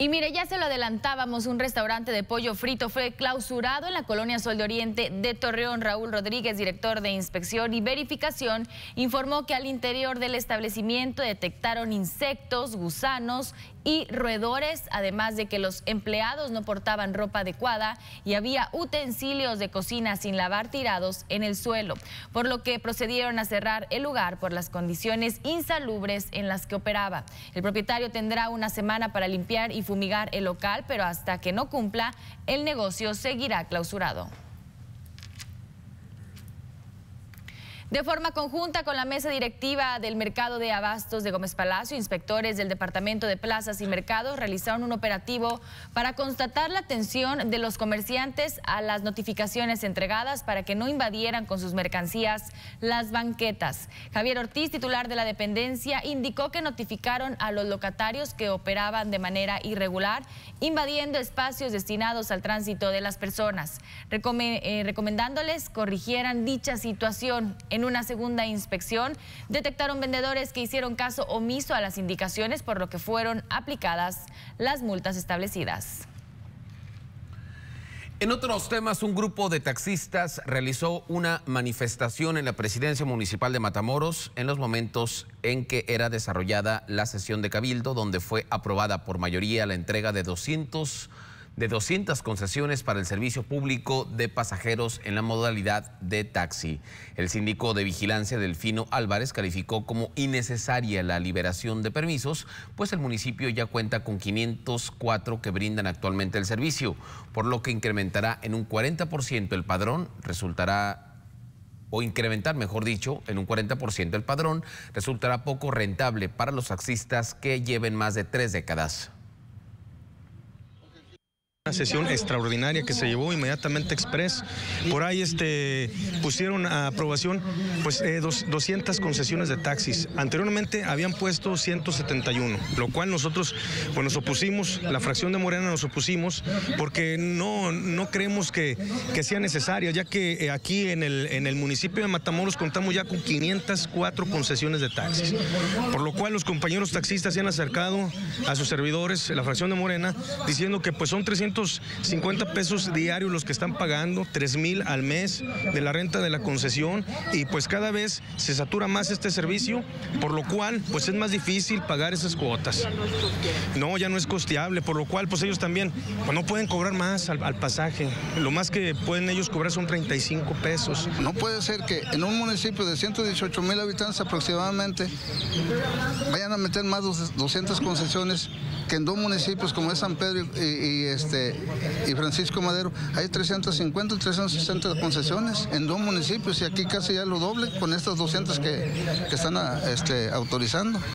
Y mire, ya se lo adelantábamos, un restaurante de pollo frito fue clausurado en la colonia Sol de Oriente de Torreón. Raúl Rodríguez, director de inspección y verificación, informó que al interior del establecimiento detectaron insectos, gusanos y roedores, además de que los empleados no portaban ropa adecuada y había utensilios de cocina sin lavar tirados en el suelo, por lo que procedieron a cerrar el lugar por las condiciones insalubres en las que operaba. El propietario tendrá una semana para limpiar y fumigar el local, pero hasta que no cumpla, el negocio seguirá clausurado. De forma conjunta con la mesa directiva del mercado de abastos de Gómez Palacio, inspectores del Departamento de Plazas y Mercados realizaron un operativo para constatar la atención de los comerciantes a las notificaciones entregadas para que no invadieran con sus mercancías las banquetas. Javier Ortiz, titular de la dependencia, indicó que notificaron a los locatarios que operaban de manera irregular, invadiendo espacios destinados al tránsito de las personas, eh, recomendándoles corrigieran dicha situación. Una segunda inspección detectaron vendedores que hicieron caso omiso a las indicaciones, por lo que fueron aplicadas las multas establecidas. En otros temas, un grupo de taxistas realizó una manifestación en la presidencia municipal de Matamoros en los momentos en que era desarrollada la sesión de Cabildo, donde fue aprobada por mayoría la entrega de 200 de 200 concesiones para el servicio público de pasajeros en la modalidad de taxi. El síndico de vigilancia Delfino Álvarez calificó como innecesaria la liberación de permisos, pues el municipio ya cuenta con 504 que brindan actualmente el servicio, por lo que incrementará en un 40% el padrón, resultará o incrementar, mejor dicho, en un 40% el padrón, resultará poco rentable para los taxistas que lleven más de tres décadas. Sesión extraordinaria que se llevó inmediatamente express. Por ahí este, pusieron a aprobación pues, 200 eh, concesiones de taxis. Anteriormente habían puesto 171, lo cual nosotros pues, nos opusimos, la fracción de Morena nos opusimos, porque no, no creemos que, que sea necesaria, ya que eh, aquí en el, en el municipio de Matamoros contamos ya con 504 concesiones de taxis. Por lo cual los compañeros taxistas se han acercado a sus servidores, la fracción de Morena, diciendo que pues son 300 50 pesos diarios los que están pagando, 3 mil al mes de la renta de la concesión y pues cada vez se satura más este servicio, por lo cual pues es más difícil pagar esas cuotas. No, ya no es costeable, por lo cual pues ellos también pues, no pueden cobrar más al, al pasaje. Lo más que pueden ellos cobrar son 35 pesos. No puede ser que en un municipio de 118 mil habitantes aproximadamente vayan a meter más de 200 concesiones que en dos municipios como es San Pedro y, este, y Francisco Madero hay 350, 360 concesiones en dos municipios y aquí casi ya lo doble con estas 200 que, están este, autorizando.